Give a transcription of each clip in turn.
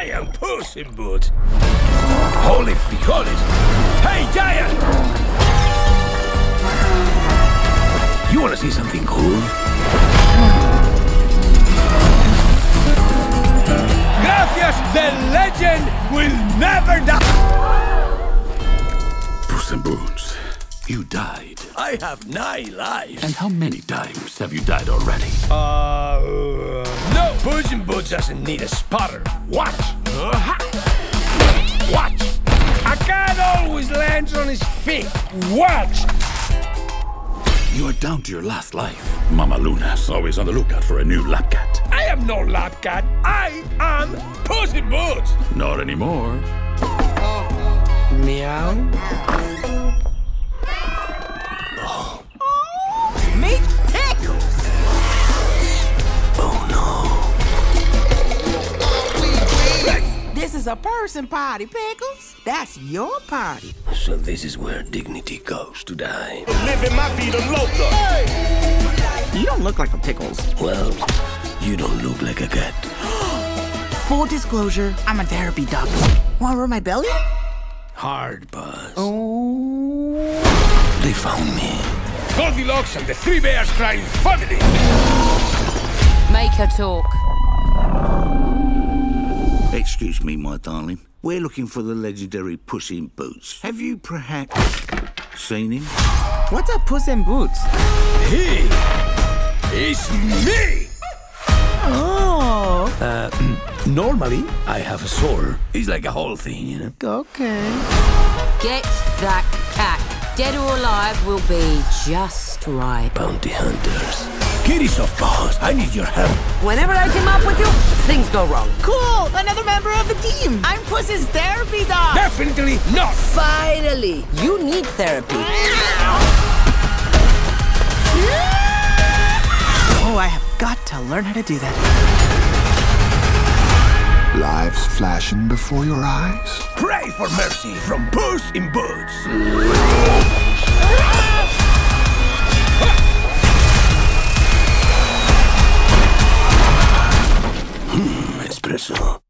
I am Puss in Boots. Holy frijoles. Hey, Giant! You want to see something cool? Gracias, the legend will never die! Puss in Boots, you died. I have nine lives. And how many times have you died already? Uh, no. Puss in Boots doesn't need a spotter. Watch. Uh-ha. Watch. A cat always lands on his feet. Watch. You are down to your last life. Mama Luna's always on the lookout for a new lap cat. I am no lap cat. I am Puss in Boots. Not anymore. Meow. Is a person party, Pickles. That's your party. So this is where dignity goes to die. Living my vida loca. You don't look like a Pickles. Well, you don't look like a cat. Full disclosure, I'm a therapy dog. Wanna rub my belly? Hard buzz. Oh. They found me. Goldilocks and the Three Bears Crime family. Make her talk. Excuse me, my darling. We're looking for the legendary Puss in Boots. Have you perhaps seen him? What's a Puss in Boots? He is me. Oh. Uh, normally, I have a sword. It's like a whole thing, you know. Okay. Get that cat. Dead or alive will be just right. Bounty hunters. Kitty soft paws. I need your help. Whenever I team up with you, things go wrong. Cool! Another member of the team. I'm Puss's therapy dog. Definitely not. Finally, you need therapy. Oh, I have got to learn how to do that. Lives flashing before your eyes? Pray for mercy from Puss in Boots. Espresso.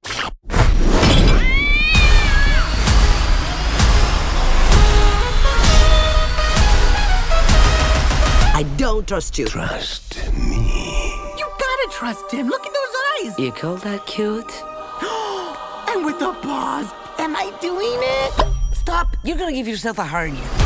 I don't trust you. Trust me. You gotta trust him. Look at those eyes. You call that cute? And with the paws. Am I doing it? Stop. You're gonna give yourself a hernia.